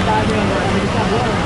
$5,000.